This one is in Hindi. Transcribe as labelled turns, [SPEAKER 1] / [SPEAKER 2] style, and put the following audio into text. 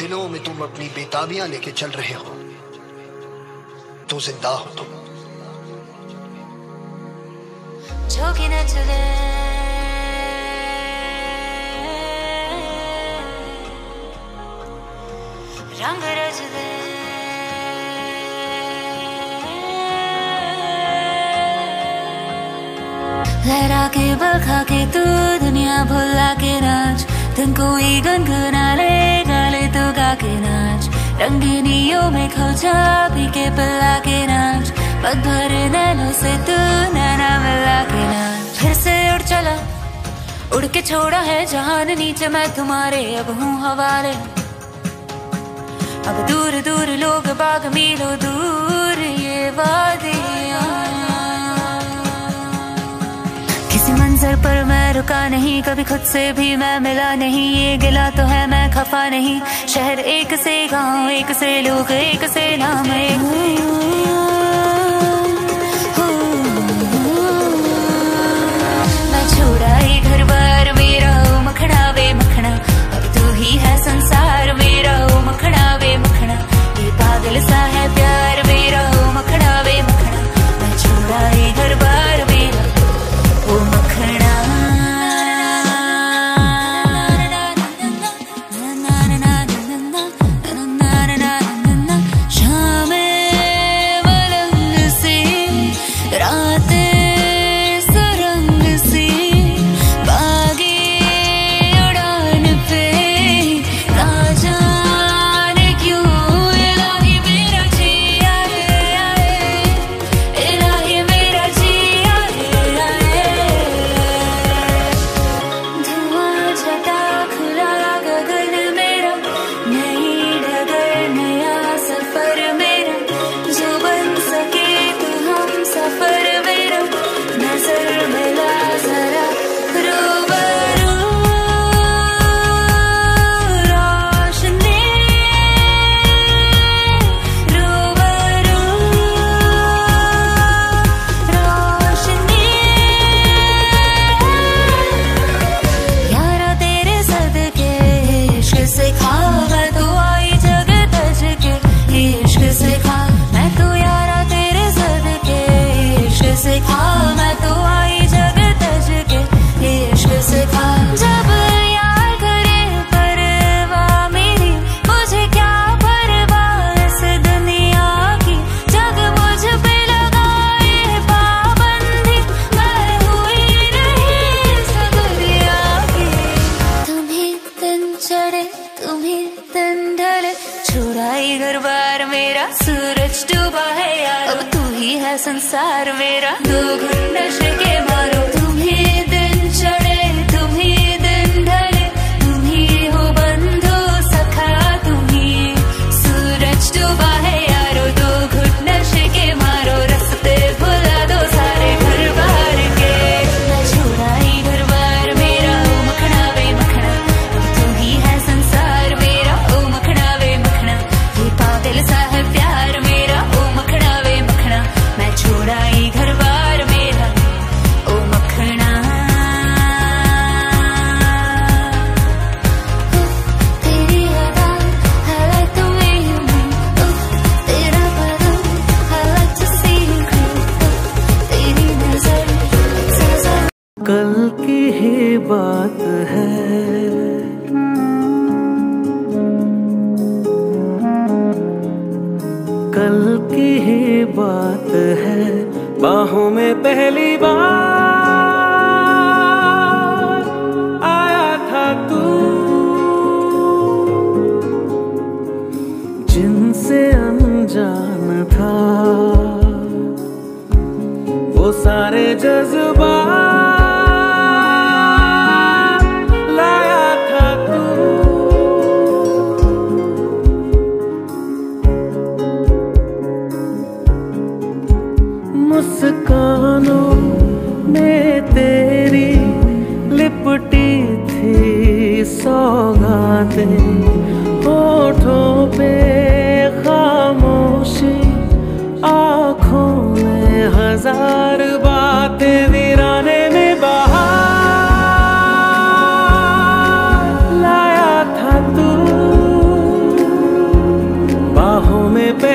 [SPEAKER 1] दिलों में तुम अपनी बेताबियाँ लेके चल रहे हो। तो ज़िंदा हो तुम।
[SPEAKER 2] रंग रज दे। लहरा के बखा के, तू दुनिया भुला के राज। तुम कोई गंगना ले। रंगीनियों में खो जा भी के पला के नाच। पग भर नैनों से तू नैना मिला के नाच। फिर से उड़ चला। उड़ के छोड़ा है जहान नीचे मैं तुम्हारे। अब हूँ हवाले। अब दूर दूर लोग बाग मिलो दूर। ये वादियाँ रुका नहीं, कभी खुद से भी मैं मिला नहीं। ये गिला तो है, मैं खफा नहीं। शहर एक से गाँव, एक से लोग, एक से नाम। एक छुड़ाई घर बार मेरा सूरज डूबा है यार। अब तू ही है संसार मेरा। दो नशे के मारो Do दिन चढ़े दिन हो सखा सूरज
[SPEAKER 3] बात है, बाहों में पहली बार आया था तू। जिनसे अनजान था, वो सारे जज्बा बातें होठों पे खामोशी, आँखों में हज़ार बातें वीराने में बाहर लाया था तू। बाहों में पे